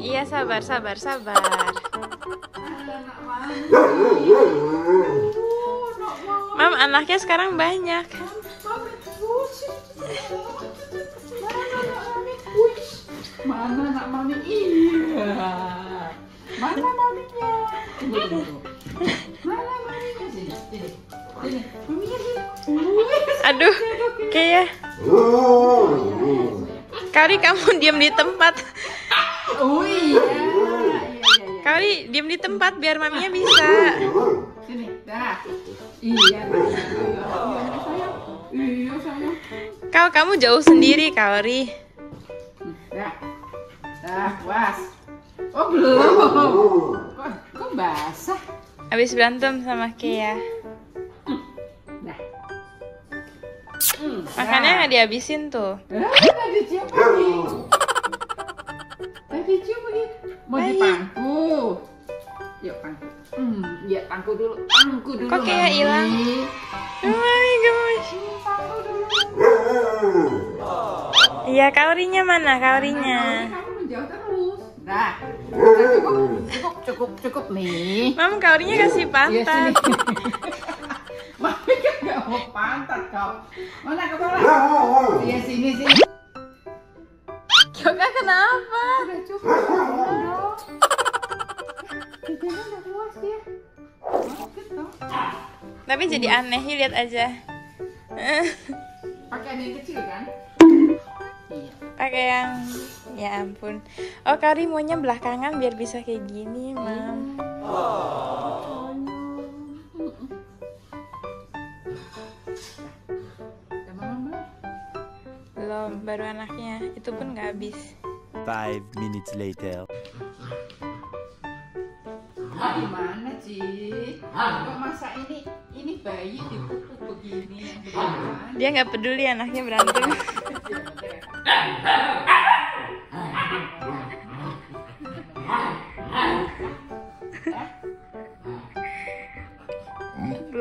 Iya sabar sabar sabar. Mam anaknya sekarang banyak. Mana anak mami? Iya. Mana maminya? Tunggu, tunggu, Aduh, kayak Kali kamu diam di tempat. Oh iya. Iya, iya. Kali diam di tempat biar maminya bisa. Sini, dah. Iya, iya, sayang. Sayang. Kau kamu jauh sendiri, Kauri. Dah. Dah, puas. Oh, belum. Kok, kok basah? Habis berantem sama Kea. Hmm, Makannya nggak dihabisin tuh. Eh, tadi cium lagi. Tadi cium lagi. Mau di Baik. pangku. Yuk pangku. Hmm, ya pangku dulu. Pangku dulu. Kok kayak hilang? Oh my gosh. Pangku dulu. Iya, Kaurinya mana? Kaurinya. kamu menjauh terus. Udah cukup, cukup, cukup, cukup nih. Mam, Kaurinya kasih Iya pantat. sini. Mami kan nggak mau pantat kau. Mana kepala? Iya sini sini. Yoga kenapa? Udah cukup. Udah puas dia. Tapi jadi aneh, yuk lihat aja. Pakai yang kecil kan? Iya. Pakai yang ya ampun. Oh, Kauri maunya belakangan biar bisa kayak gini, Mam. Belum? Baru anaknya. Itu pun nggak habis. Five minutes later. Ah, gimana sih? Kok masa ini ini bayi dipupuk begini? Gimana? Dia nggak peduli anaknya berantem.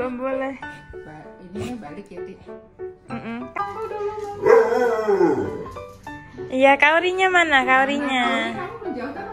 Belum boleh. Ba- ini balik ya. Mm-mm. Kamu dulu. Iya, Kaurinya mana? Kaurinya. Kamu menjauh terus.